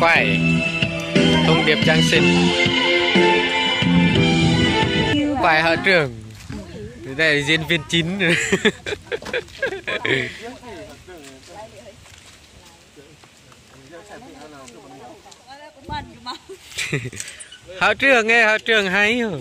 quay. Thông điệp Giáng sinh. Quay họ trường. Đây là diễn viên chính. Họ trường nghe họ trường hay rồi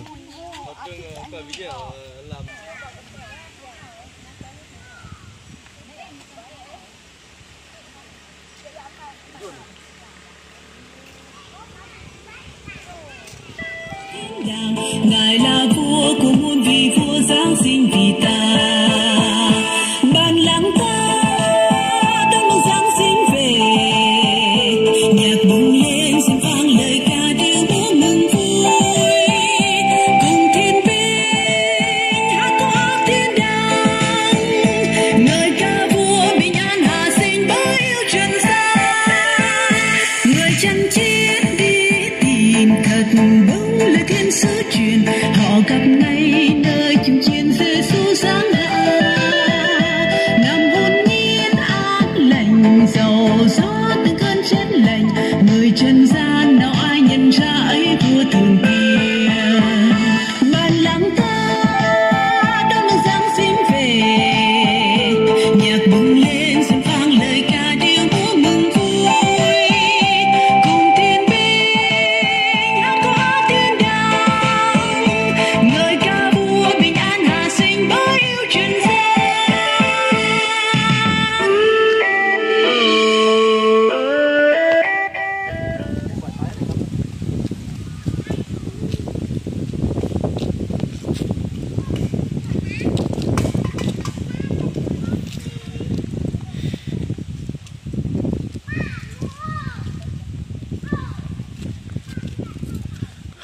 ngài là vua của muôn vị vua giáng sinh vì ta.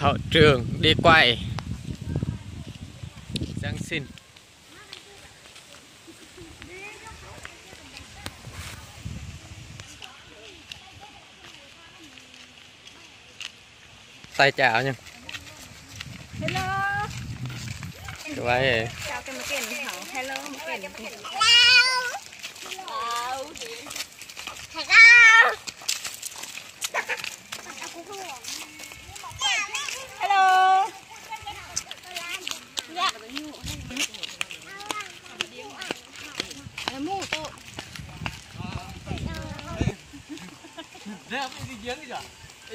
Họ trường đi quay Giáng sinh tay chào nha Hello. Chào cái mà. Hello mà. Hello. Dạ. Ai mu to. Ra cái gì giếng cái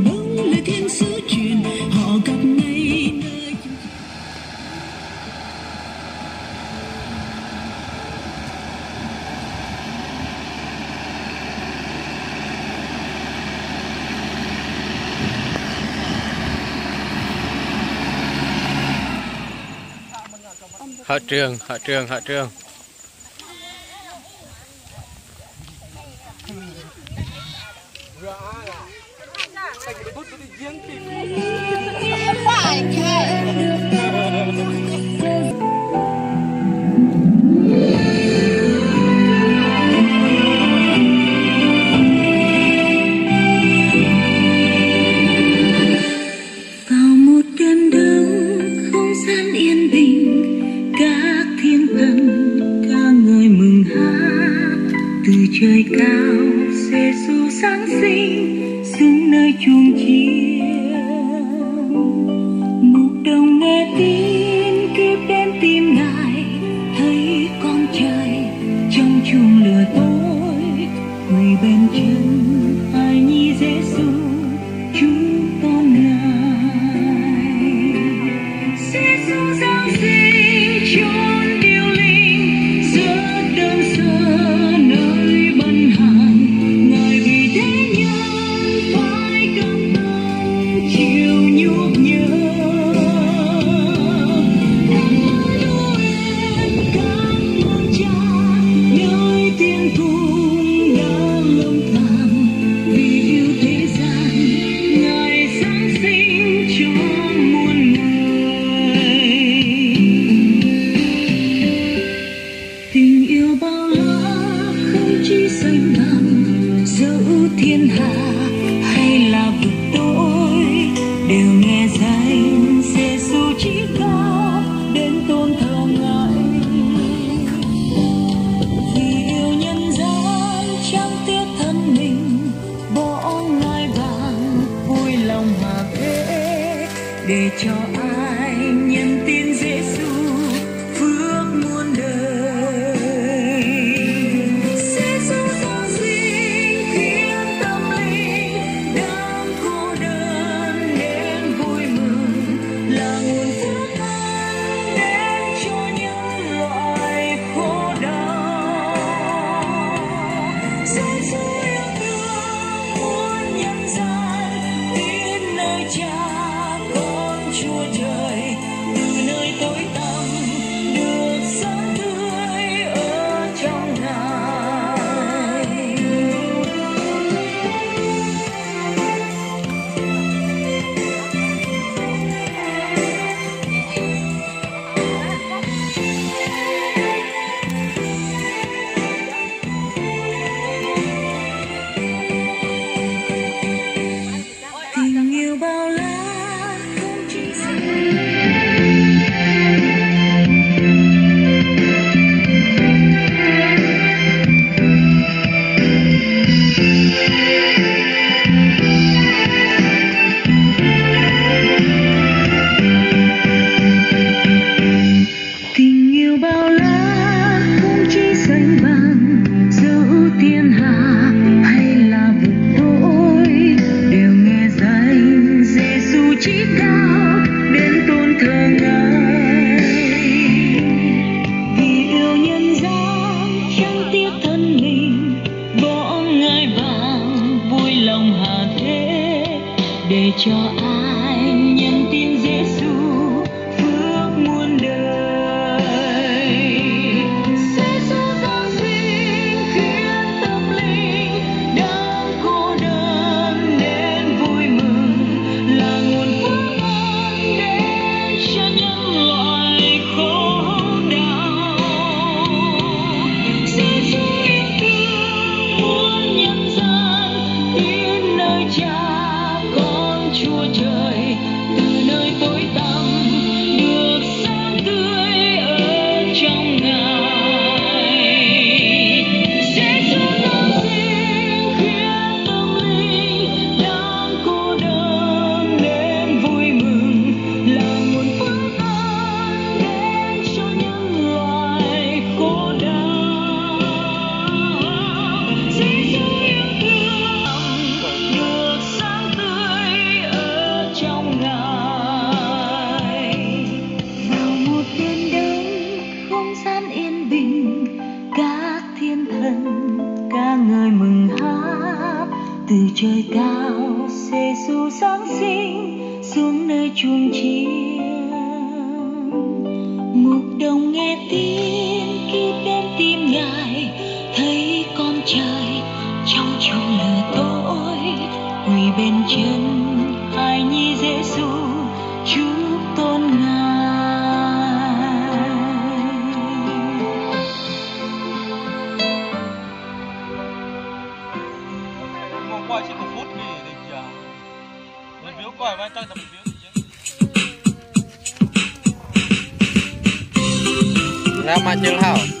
trường, họ trường, họ trường. vào trong chuông lửa tối quỳ bên chân chi danh ngàn dẫu thiên hạ hay là vực tối đều nghe danh giê xu chỉ cao đến tôn thờ ngài vì yêu nhân gian trang tiết thân mình bỏ ngai vàng vui lòng mà thế để cho ai nhân tin giê xu Say đồng nghe tiếng, khi đến tim ngài thấy con trai trong chuồng lửa tối quỳ bên chân hài nhi dễ xu chúc tôn ngài quay chỉ một phút nghỉ định giờ. À, Mình biếu quay vai tay tập biếu. 那嘛真好。